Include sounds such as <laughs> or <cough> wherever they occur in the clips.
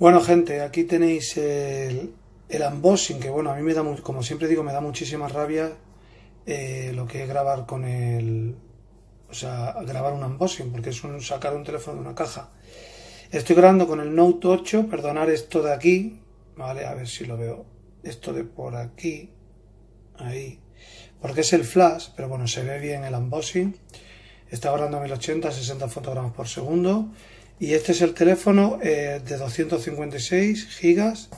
Bueno, gente, aquí tenéis el, el unboxing, que bueno, a mí me da, como siempre digo, me da muchísima rabia eh, lo que es grabar con el... O sea, grabar un unboxing, porque es un sacar un teléfono de una caja. Estoy grabando con el Note 8, perdonar esto de aquí, vale, a ver si lo veo. Esto de por aquí, ahí, porque es el flash, pero bueno, se ve bien el unboxing. Está grabando a 1080, 60 fotogramas por segundo. Y este es el teléfono eh, de 256 gigas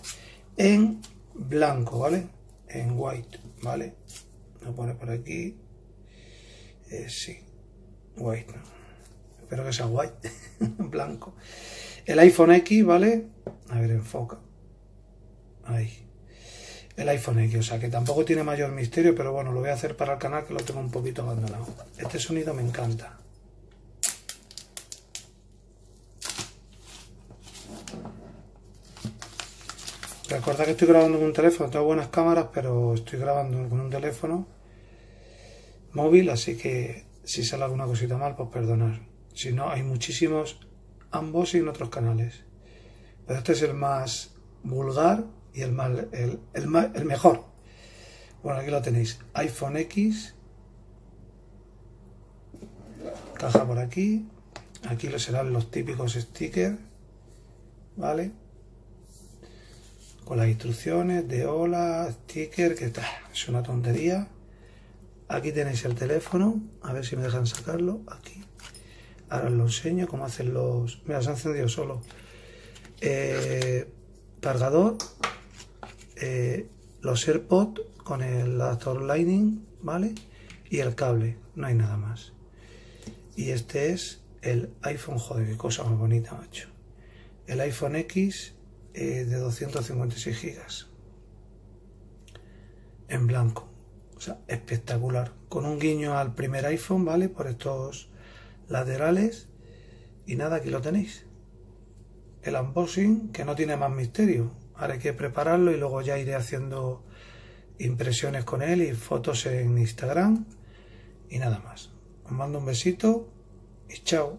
en blanco, ¿vale? En white, ¿vale? Lo pone por aquí. Eh, sí, white. Espero que sea white, <laughs> blanco. El iPhone X, ¿vale? A ver, enfoca. Ahí. El iPhone X, o sea que tampoco tiene mayor misterio, pero bueno, lo voy a hacer para el canal que lo tengo un poquito abandonado. Este sonido me encanta. Recuerda que estoy grabando con un teléfono, tengo buenas cámaras, pero estoy grabando con un teléfono móvil, así que si sale alguna cosita mal, pues perdonar. Si no, hay muchísimos ambos y en otros canales. Pero este es el más vulgar y el, más, el, el mejor. Bueno, aquí lo tenéis. iPhone X. Caja por aquí. Aquí lo serán los típicos stickers. ¿Vale? Con las instrucciones de hola, sticker, que está, es una tontería. Aquí tenéis el teléfono, a ver si me dejan sacarlo, aquí. Ahora os lo enseño cómo hacen los... Mira, se ha encendido solo. Eh, cargador, eh, los AirPods con el adaptador Lightning, ¿vale? Y el cable, no hay nada más. Y este es el iPhone, joder, qué cosa más bonita, macho. El iPhone X eh, de 256 gigas. En blanco. O sea espectacular. Con un guiño al primer iPhone vale por estos laterales. Y nada aquí lo tenéis. El unboxing que no tiene más misterio. Ahora hay que prepararlo y luego ya iré haciendo impresiones con él y fotos en Instagram. Y nada más. Os mando un besito y chao